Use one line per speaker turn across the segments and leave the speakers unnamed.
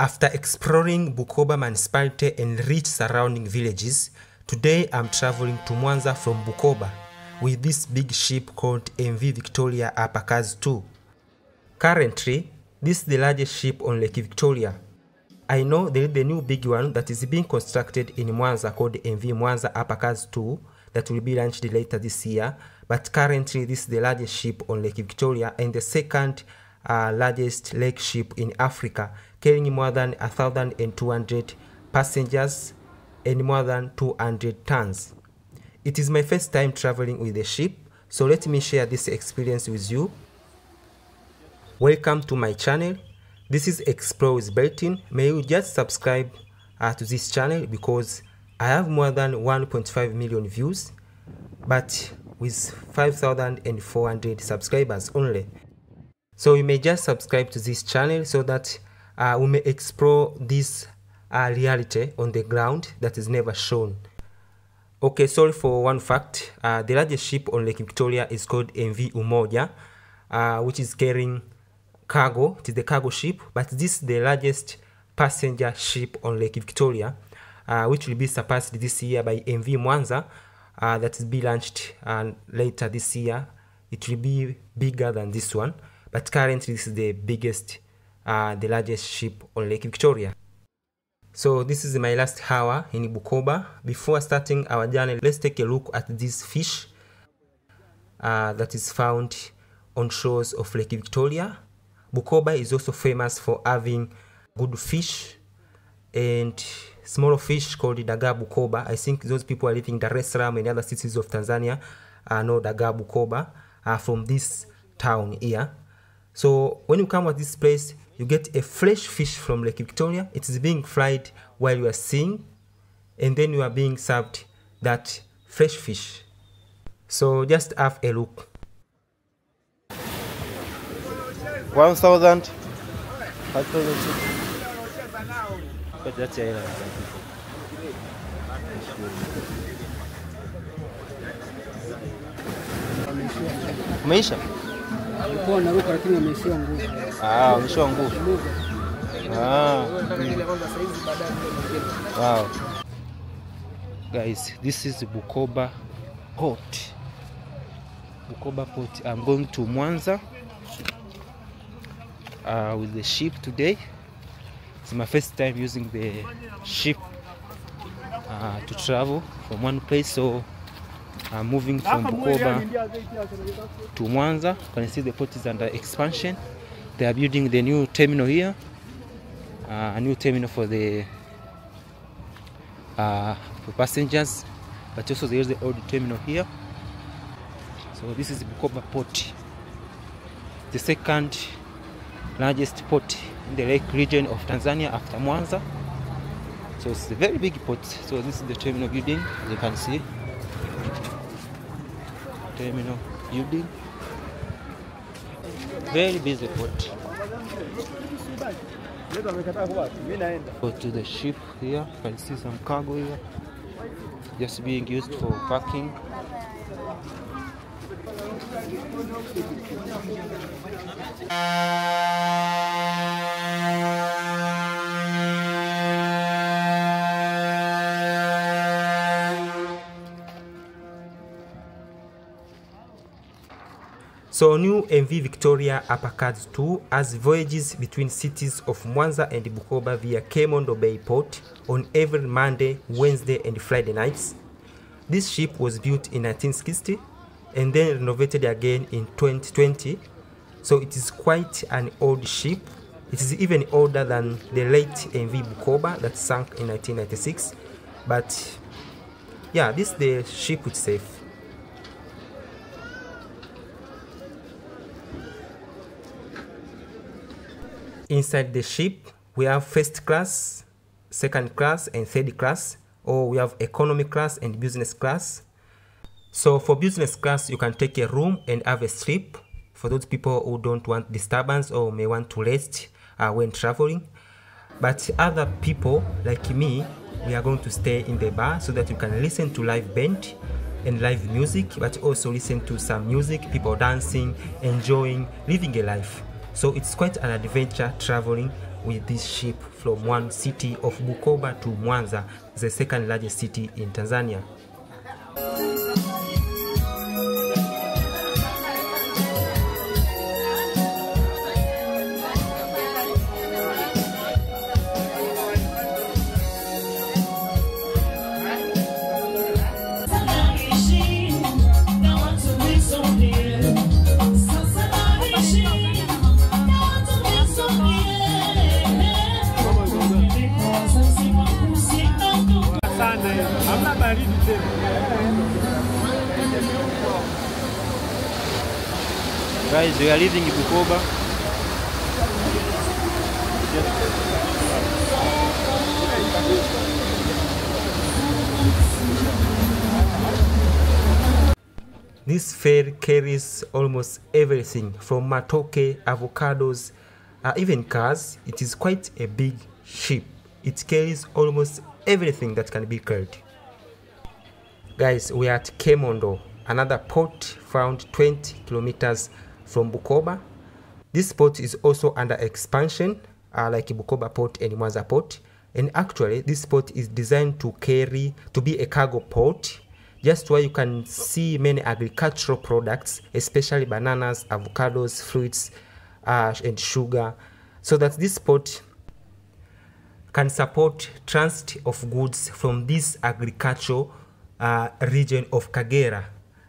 After exploring Bukoba municipality and rich surrounding villages, today I'm traveling to Mwanza from Bukoba with this big ship called MV Victoria Apakaz 2. Currently, this is the largest ship on Lake Victoria. I know there is the new big one that is being constructed in Mwanza called MV Mwanza Apakaz 2 that will be launched later this year, but currently this is the largest ship on Lake Victoria and the second uh, largest lake ship in Africa, carrying more than 1,200 passengers and more than 200 tons. It is my first time traveling with the ship, so let me share this experience with you. Welcome to my channel. This is Explore with. May you just subscribe uh, to this channel because I have more than 1.5 million views, but with 5,400 subscribers only. So you may just subscribe to this channel so that uh, we may explore this uh, reality on the ground that is never shown. Okay, sorry for one fact. Uh, the largest ship on Lake Victoria is called MV Umoja, uh, which is carrying cargo. It is the cargo ship, but this is the largest passenger ship on Lake Victoria, uh, which will be surpassed this year by MV Mwanza, uh, that will be launched uh, later this year. It will be bigger than this one, but currently this is the biggest, uh, the largest ship on Lake Victoria. So this is my last hour in Bukoba. Before starting our journey, let's take a look at this fish uh, that is found on shores of Lake Victoria. Bukoba is also famous for having good fish and small fish called dagaa Bukoba. I think those people are living in Dar es Salaam and other cities of Tanzania uh, know dagaa Bukoba uh, from this town here. So when you come at this place, you get a fresh fish from Lake Victoria. It is being fried while you are seeing, and then you are being served that fresh fish. So just have a look.
One thousand. Five thousand. But that's the island. Umeisha?
Alikuwa anaruka lakini ameishiwa nguvu.
Ah, ameishiwa nguvu. Ah. Wow. Guys, this is Bukoba Port. Bukoba Port. I'm going to Mwanza uh, with the ship today. It's my first time using the ship uh, to travel from one place. So I'm moving from Bukoba to Mwanza. You can see the port is under expansion. They are building the new terminal here, uh, a new terminal for the uh, for passengers, but also there is the old terminal here. So this is Bukoba port, the second largest port in the lake region of Tanzania after Mwanza. So it's a very big port. So this is the terminal building, as you can see. Terminal building. Very busy port. Go to the ship here. You can see some cargo here. Just being used for parking.
So new MV Victoria Hapa Kazi Tu has voyages between cities of Mwanza and Bukoba via Kemondo Bay Port on every Monday, Wednesday and Friday nights. This ship was built in 1960 and then renovated again in 2020. So it is quite an old ship. It is even older than the late MV Bukoba that sank in 1996. But yeah, this is the ship itself. Inside the ship, we have first class, second class, and third class, or we have economy class and business class. So for business class, you can take a room and have a sleep for those people who don't want disturbance or may want to rest uh, when traveling. But other people like me, we are going to stay in the bar so that you can listen to live band and live music, but also listen to some music, people dancing, enjoying, living a life. So it's quite an adventure traveling with this ship from one city of Bukoba to Mwanza, the second largest city in Tanzania.
Guys, we are leaving Bukoba.
This ferry carries almost everything from matoke, avocados, uh, even cars. It is quite a big ship. It carries almost everything that can be carried. Guys, we are at Kemondo, another port found 20 kilometers from Bukoba. This port is also under expansion, uh, like Bukoba port and Mwanza port. And actually, this port is designed to carry, to be a cargo port, just where you can see many agricultural products, especially bananas, avocados, fruits, uh, and sugar, so that this port can support transit of goods from this agricultural uh, region of Kagera,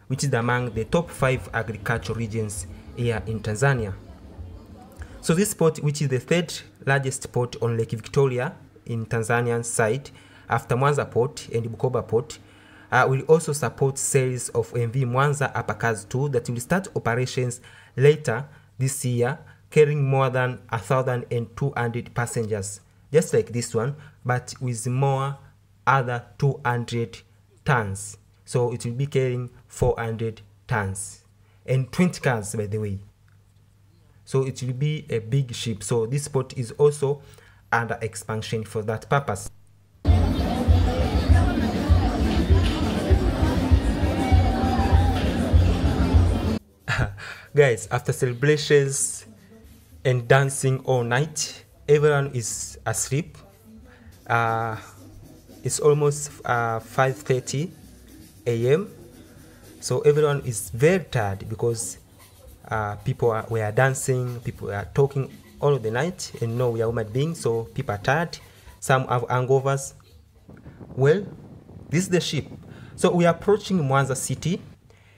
which is among the top five agricultural regions here in Tanzania. So this port, which is the third largest port on Lake Victoria in Tanzanian side, after Mwanza port and Bukoba port, uh, will also support sales of MV Mwanza Uppercars 2 that will start operations later this year, carrying more than 1,200 passengers, just like this one, but with more other 200 tons. So it will be carrying 400 tons and 20 cars, by the way. So it will be a big ship. So this port is also under expansion for that purpose. Guys, after celebrations and dancing all night, everyone is asleep. Uh, it's almost uh, 5.30 a.m. So everyone is very tired because uh, people are, were dancing, people are talking all of the night, and no, we are human beings, so people are tired. Some have hangovers. Well, this is the ship. So we are approaching Mwanza city,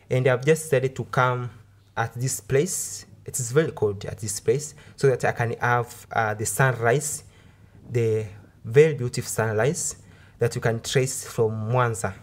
and I've just decided to come at this place. It is very cold at this place, so that I can have uh, the sunrise, the very beautiful sunrise that you can trace from Mwanza.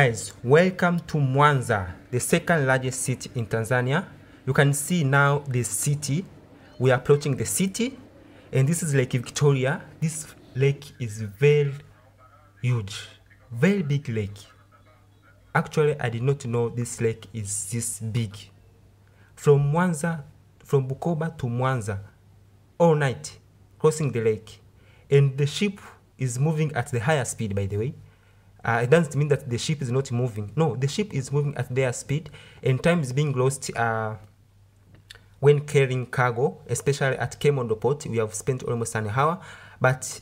Guys, welcome to Mwanza, the second largest city in Tanzania. You can see now the city. We are approaching the city, and this is Lake Victoria. This lake is very huge, very big lake. Actually, I did not know this lake is this big. From Mwanza, from Bukoba to Mwanza, all night, crossing the lake. And the ship is moving at the higher speed, by the way. Uh, it doesn't mean that the ship is not moving. No, the ship is moving at their speed, and time is being lost uh, when carrying cargo, especially at Kemondo port. We have spent almost an hour, but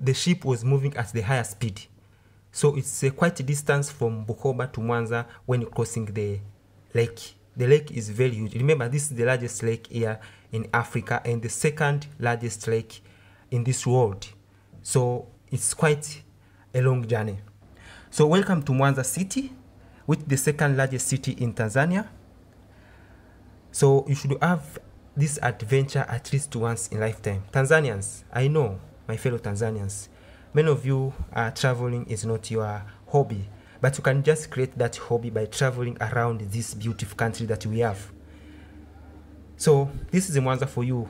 the ship was moving at the higher speed. So it's uh, quite a distance from Bukoba to Mwanza when crossing the lake. The lake is very huge. Remember, this is the largest lake here in Africa and the second largest lake in this world. So it's quite a long journey. So welcome to Mwanza city, which is the second largest city in Tanzania. So you should have this adventure at least once in lifetime. Tanzanians, I know, my fellow Tanzanians, many of you are traveling is not your hobby, but you can just create that hobby by traveling around this beautiful country that we have. So this is the Mwanza for you.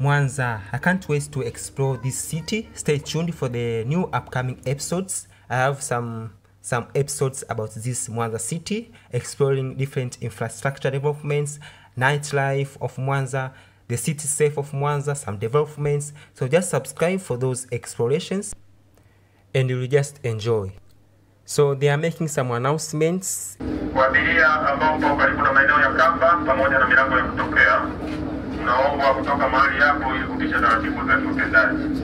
Mwanza. I can't wait to explore this city. Stay tuned for the new upcoming episodes. I have some some episodes about this Mwanza city, exploring different infrastructure developments, nightlife of Mwanza, the city safe of Mwanza, some developments. So just subscribe for those explorations and you will just enjoy. So they are making some announcements.
Kwa abiria ambao mpo karibu na maeneo ya kamba pamoja na milango ya kutokea, unaombwa kutoka mahali hapo ili kupisha taratibu za kiutendaji.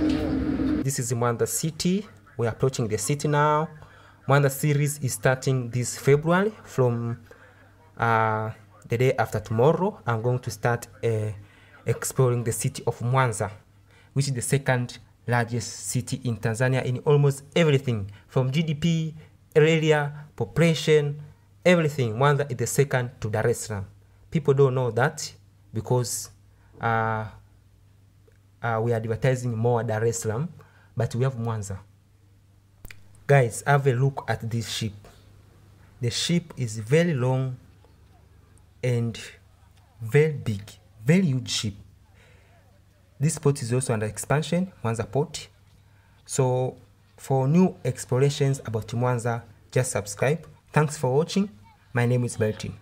This is Mwanza city. We are approaching the city now. Mwanza series is starting this February from uh, the day after tomorrow. I'm going to start uh, exploring the city of Mwanza, which is the second largest city in Tanzania in almost everything from GDP, area, population, everything. Mwanza is the second to Dar es Salaam. People don't know that because uh, uh, we are advertising more Dar es Salaam, but we have Mwanza. Guys, have a look at this ship. The ship is very long and very big, very huge ship. This port is also under expansion, Mwanza port. So for new explorations about Mwanza, just subscribe. Thanks for watching. My name is Beltin.